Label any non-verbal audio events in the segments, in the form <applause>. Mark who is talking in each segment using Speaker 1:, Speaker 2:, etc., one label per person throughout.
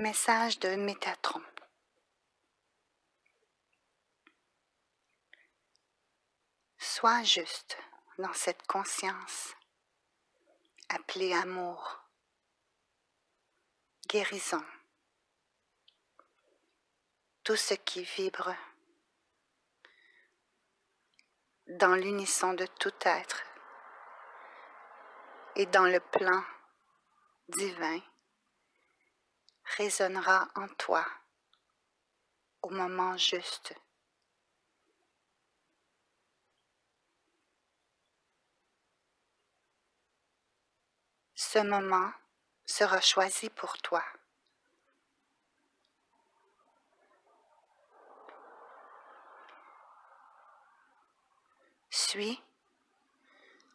Speaker 1: Message de Métatron. Sois juste dans cette conscience. Appelée amour, guérison, tout ce qui vibre dans l'unisson de tout être et dans le plan divin résonnera en toi au moment juste. Ce moment sera choisi pour toi. Suis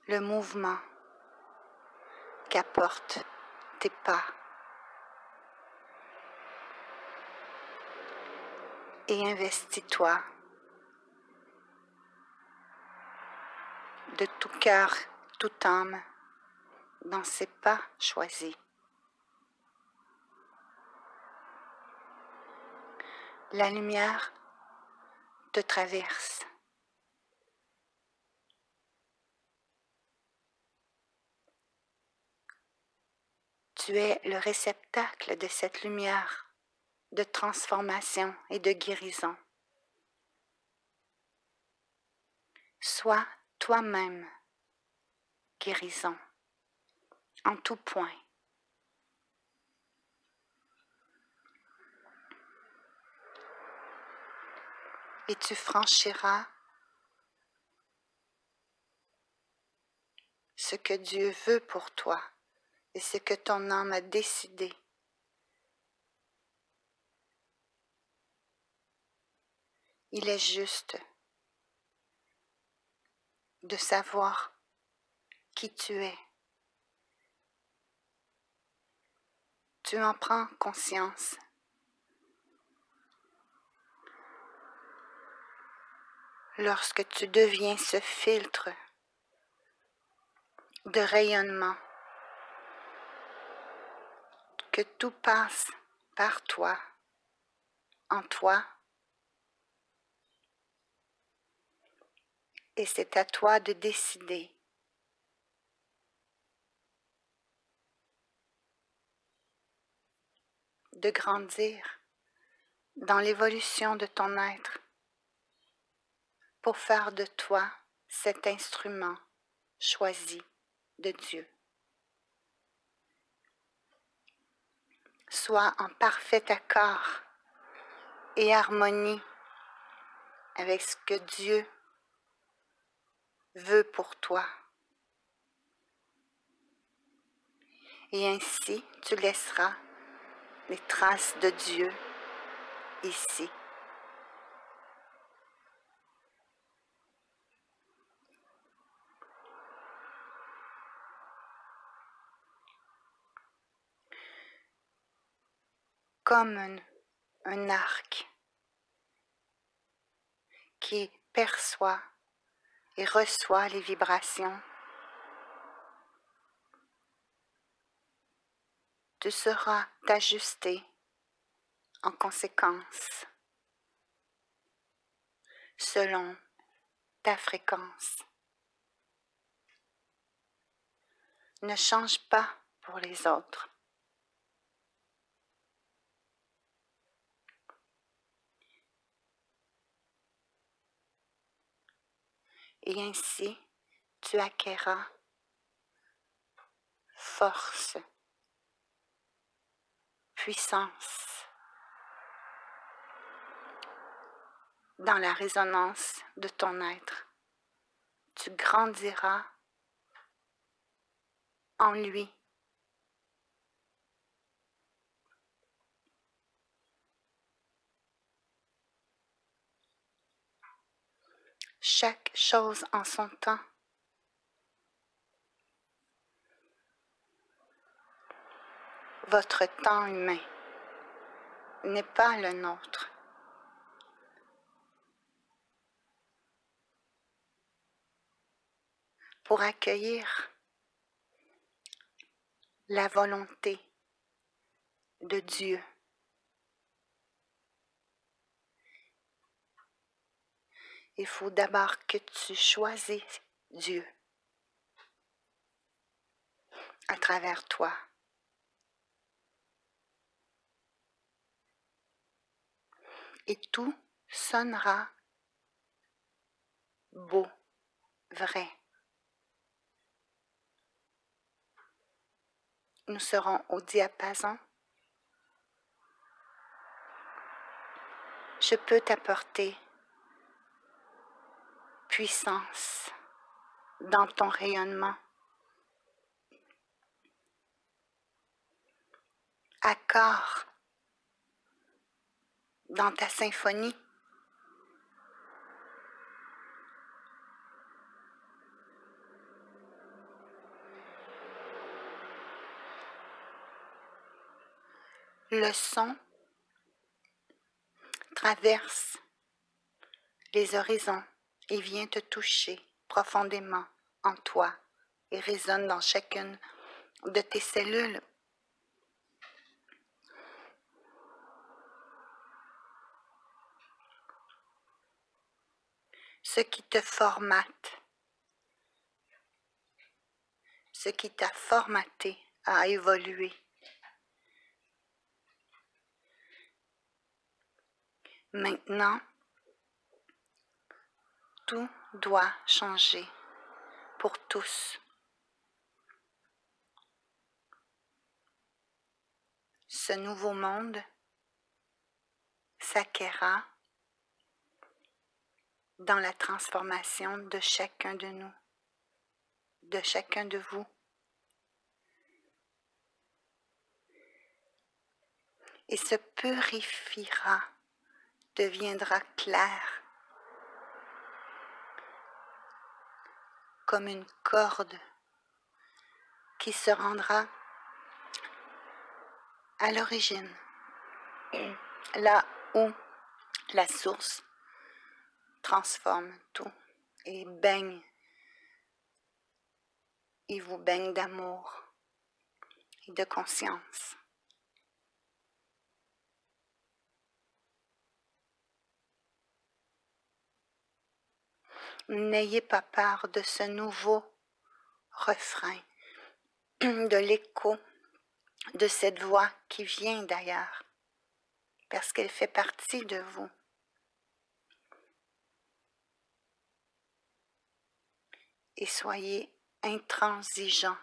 Speaker 1: le mouvement qu'apportent tes pas et investis-toi de tout cœur, toute âme dans ces pas choisis. La lumière te traverse. Tu es le réceptacle de cette lumière de transformation et de guérison. Sois toi-même guérison en tout point. Et tu franchiras ce que Dieu veut pour toi et ce que ton âme a décidé. Il est juste de savoir qui tu es. Tu en prends conscience. Lorsque tu deviens ce filtre de rayonnement, que tout passe par toi, en toi, et c'est à toi de décider de grandir dans l'évolution de ton être pour faire de toi cet instrument choisi de Dieu. Sois en parfait accord et harmonie avec ce que Dieu veut pour toi. Et ainsi tu laisseras les traces de Dieu ici. Comme un, un arc qui perçoit et reçoit les vibrations tu seras t'ajuster en conséquence selon ta fréquence. Ne change pas pour les autres. Et ainsi, tu acquéras force puissance dans la résonance de ton être. Tu grandiras en lui. Chaque chose en son temps. Votre temps humain n'est pas le nôtre. Pour accueillir la volonté de Dieu il faut d'abord que tu choisisses Dieu à travers toi. Et tout sonnera beau, vrai. Nous serons au diapason. Je peux t'apporter puissance dans ton rayonnement. Accord dans ta symphonie. Le son traverse les horizons et vient te toucher profondément en toi et résonne dans chacune de tes cellules. Ce qui te formate, ce qui t'a formaté à évoluer. Maintenant, tout doit changer pour tous. Ce nouveau monde s'acquérera dans la transformation de chacun de nous, de chacun de vous. Et se purifiera, deviendra clair comme une corde qui se rendra à l'origine, là où la source transforme tout et baigne, il vous baigne d'amour et de conscience. N'ayez pas peur de ce nouveau refrain, <clears throat> de l'écho de cette voix qui vient d'ailleurs, parce qu'elle fait partie de vous. Et soyez intransigeant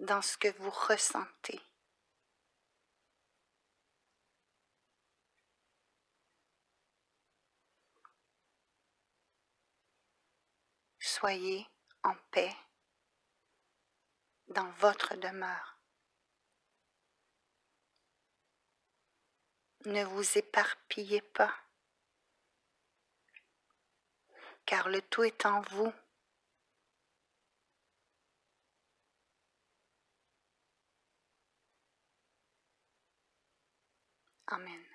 Speaker 1: dans ce que vous ressentez. Soyez en paix dans votre demeure. Ne vous éparpillez pas, car le tout est en vous. Amen.